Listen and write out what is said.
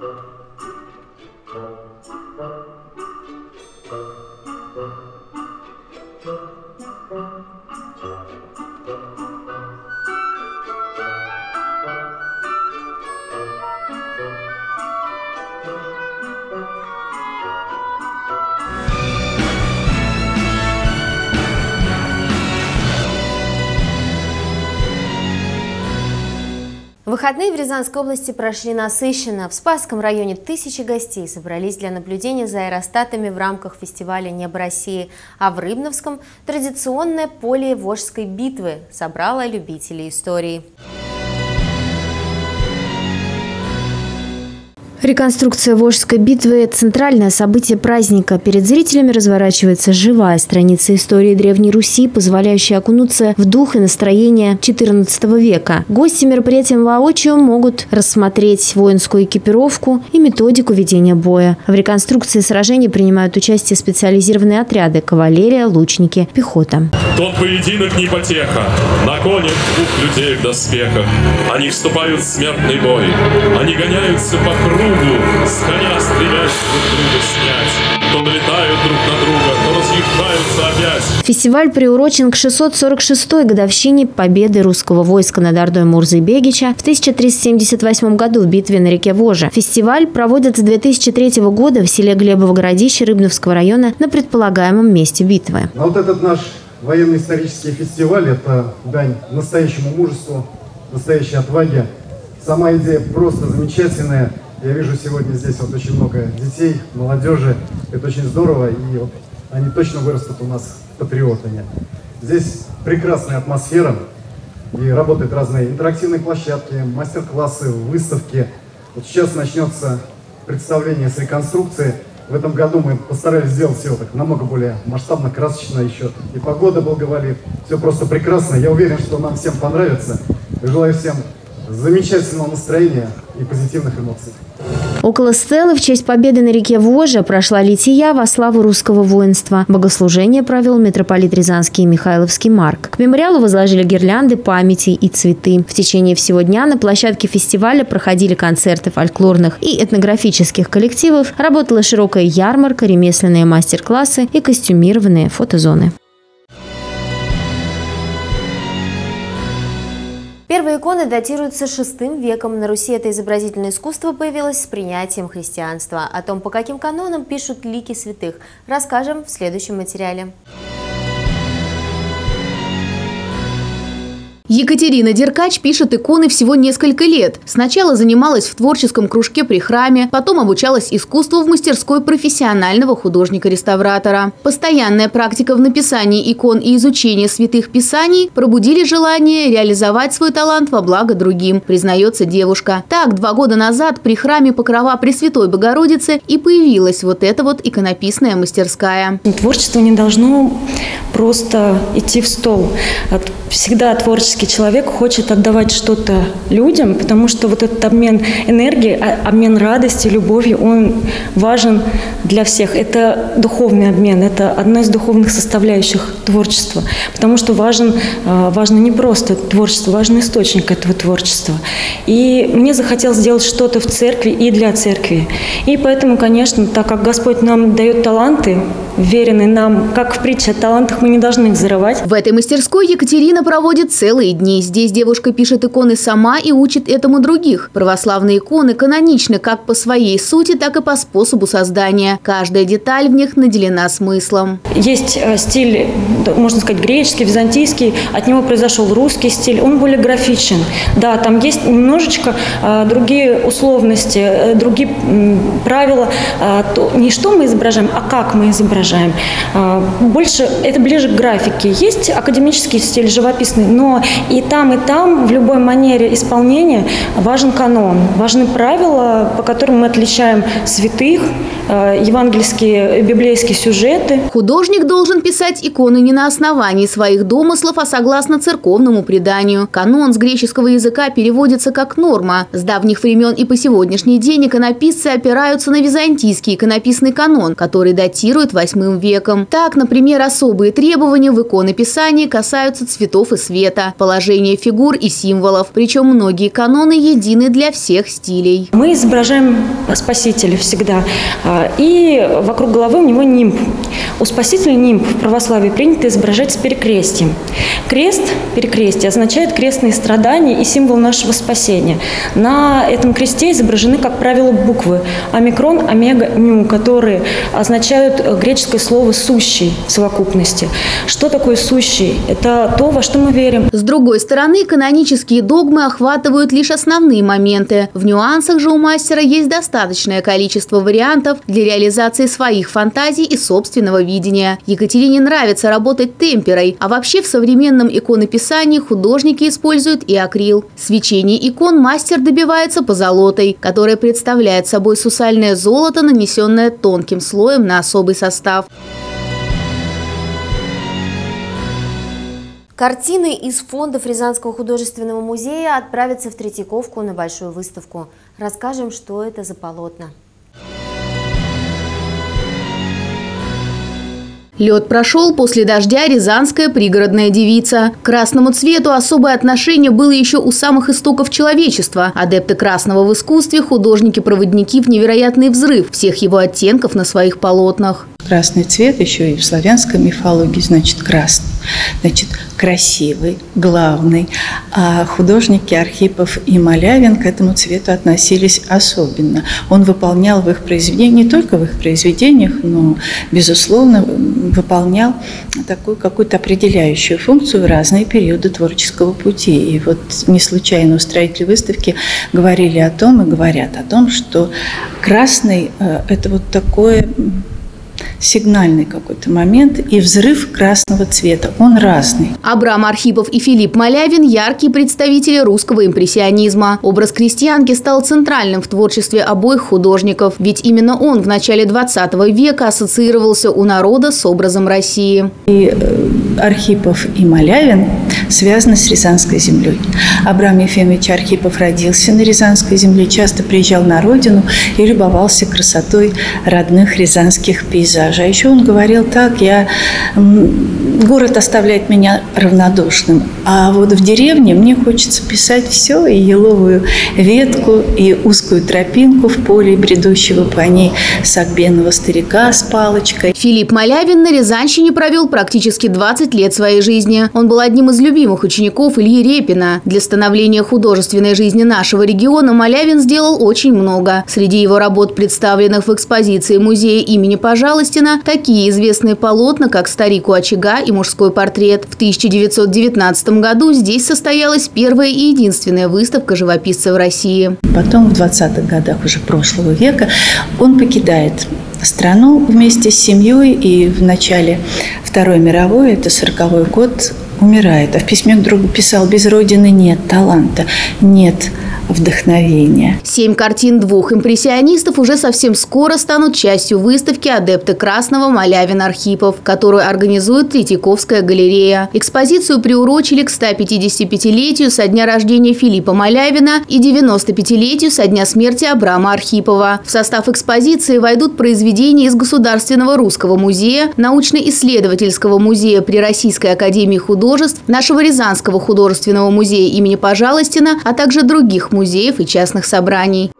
Sure. Выходные в Рязанской области прошли насыщенно. В Спасском районе тысячи гостей собрались для наблюдения за аэростатами в рамках фестиваля «Небо России», а в Рыбновском традиционное поле Волжской битвы собрало любителей истории. Реконструкция Волжской битвы – центральное событие праздника. Перед зрителями разворачивается живая страница истории Древней Руси, позволяющая окунуться в дух и настроение XIV века. Гости мероприятия воочию могут рассмотреть воинскую экипировку и методику ведения боя. В реконструкции сражений принимают участие специализированные отряды – кавалерия, лучники, пехота. Тот поединок не потеха. На коне двух людей в доспехах. Они вступают в смертный бой. Они гоняются по кругу кругу, с коня стремясь друг друга снять. То налетают друг на друга, то разъезжаются опять. Фестиваль приурочен к 646-й годовщине победы русского войска над Ордой Мурзы-Бегича в 1378 году в битве на реке Воже. Фестиваль проводят с 2003 года в селе Глебово-Городище Рыбновского района на предполагаемом месте битвы. А вот этот наш военно-исторический фестиваль – это дань настоящему мужеству, настоящей отваге. Сама идея просто замечательная. Я вижу сегодня здесь вот очень много детей, молодежи. Это очень здорово, и вот они точно вырастут у нас патриотами. Здесь прекрасная атмосфера, и работают разные интерактивные площадки, мастер-классы, выставки. Вот сейчас начнется представление с реконструкции. В этом году мы постарались сделать все так намного более масштабно, красочно еще. И погода благоволит. Все просто прекрасно. Я уверен, что нам всем понравится. Желаю всем замечательного настроения и позитивных эмоций. Около стелы в честь победы на реке Вожа прошла лития во славу русского воинства. Богослужение провел митрополит Рязанский и Михайловский Марк. К мемориалу возложили гирлянды, памяти и цветы. В течение всего дня на площадке фестиваля проходили концерты фольклорных и этнографических коллективов, работала широкая ярмарка, ремесленные мастер-классы и костюмированные фотозоны. Первые иконы датируются VI веком. На Руси это изобразительное искусство появилось с принятием христианства. О том, по каким канонам пишут лики святых, расскажем в следующем материале. Екатерина Деркач пишет иконы всего несколько лет. Сначала занималась в творческом кружке при храме, потом обучалась искусству в мастерской профессионального художника-реставратора. Постоянная практика в написании икон и изучение святых писаний пробудили желание реализовать свой талант во благо другим, признается девушка. Так, два года назад при храме Покрова Пресвятой Богородицы и появилась вот эта вот иконописная мастерская. Творчество не должно просто идти в стол. Всегда творческий творческий человек хочет отдавать что-то людям, потому что вот этот обмен энергии, а, обмен радости, любовью, он важен для всех. Это духовный обмен, это одна из духовных составляющих творчества, потому что важен, а, важно не просто творчество, важен источник этого творчества. И мне захотелось сделать что-то в церкви и для церкви. И поэтому, конечно, так как Господь нам дает таланты, веренные нам, как в притче о талантах, мы не должны их зарывать. В этой мастерской Екатерина проводит целый целые дни. Здесь девушка пишет иконы сама и учит этому других. Православные иконы каноничны как по своей сути, так и по способу создания. Каждая деталь в них наделена смыслом. Есть э, стиль, можно сказать, греческий, византийский. От него произошел русский стиль. Он более графичен. Да, там есть немножечко а, другие условности, э, другие правила. Не что мы изображаем, а как мы изображаем. Больше это ближе к графике. Есть академический стиль живописный, но и там, и там, в любой манере исполнения важен канон, важны правила, по которым мы отличаем святых, э, евангельские, библейские сюжеты. Художник должен писать иконы не на основании своих домыслов, а согласно церковному преданию. Канон с греческого языка переводится как норма. С давних времен и по сегодняшний день иконописцы опираются на византийский иконописный канон, который датирует восьмым веком. Так, например, особые требования в иконописании касаются цветов и света. Расположение фигур и символов. Причем многие каноны едины для всех стилей. Мы изображаем Спасителя всегда. А, и вокруг головы у него нимб. У Спасителя нимб в православии принято изображать с перекрестием. Крест, перекрестие, означает крестные страдания и символ нашего спасения. На этом кресте изображены, как правило, буквы омикрон, омега, ню, которые означают греческое слово «сущий» в совокупности. Что такое «сущий»? Это то, во что мы верим. С другой стороны, канонические догмы охватывают лишь основные моменты. В нюансах же у мастера есть достаточное количество вариантов для реализации своих фантазий и собственного видения. Екатерине нравится работать темперой, а вообще в современном иконописании художники используют и акрил. Свечение икон мастер добивается позолотой, которая представляет собой сусальное золото, нанесенное тонким слоем на особый состав. Картины из фондов Рязанского художественного музея отправятся в Третьяковку на большую выставку. Расскажем, что это за полотна. Лед прошел после дождя рязанская пригородная девица. К красному цвету особое отношение было еще у самых истоков человечества. Адепты красного в искусстве, художники-проводники в невероятный взрыв всех его оттенков на своих полотнах. Красный цвет еще и в славянской мифологии значит красный, значит красивый, главный. А художники Архипов и Малявин к этому цвету относились особенно. Он выполнял в их произведениях, не только в их произведениях, но, безусловно, выполнял такую какую-то определяющую функцию в разные периоды творческого пути. И вот не случайно устроители выставки говорили о том и говорят о том, что красный э, – это вот такое сигнальный какой-то момент и взрыв красного цвета. Он разный. Абрам Архипов и Филипп Малявин – яркие представители русского импрессионизма. Образ крестьянки стал центральным в творчестве обоих художников, ведь именно он в начале 20 века ассоциировался у народа с образом России. И э, Архипов и Малявин связаны с Рязанской землей. Абрам Ефимович Архипов родился на Рязанской земле, часто приезжал на родину и любовался красотой родных рязанских пейзажей. А еще он говорил так, я город оставляет меня равнодушным, а вот в деревне мне хочется писать все, и еловую ветку, и узкую тропинку в поле, бредущего по ней сагбенного старика с палочкой. Филипп Малявин на Рязанщине провел практически 20 лет своей жизни. Он был одним из любимых учеников Ильи Репина. Для становления художественной жизни нашего региона Малявин сделал очень много. Среди его работ, представленных в экспозиции музея имени Пожалуйста, Костина такие известные полотна, как «Старик у очага» и «Мужской портрет». В 1919 году здесь состоялась первая и единственная выставка живописца в России. Потом в 20-х годах уже прошлого века он покидает страну вместе с семьей и в начале Второй мировой, это 40 год, умирает. А в письме к другу писал, без Родины нет таланта, нет вдохновения. Семь картин двух импрессионистов уже совсем скоро станут частью выставки «Адепты Красного» Малявин Архипов, которую организует Третьяковская галерея. Экспозицию приурочили к 155-летию со дня рождения Филиппа Малявина и 95-летию со дня смерти Абрама Архипова. В состав экспозиции войдут произведения из Государственного русского музея, научно-исследовательского музея при Российской академии художеств, нашего Рязанского художественного музея имени Пожалостина, а также других музеев и частных собраний.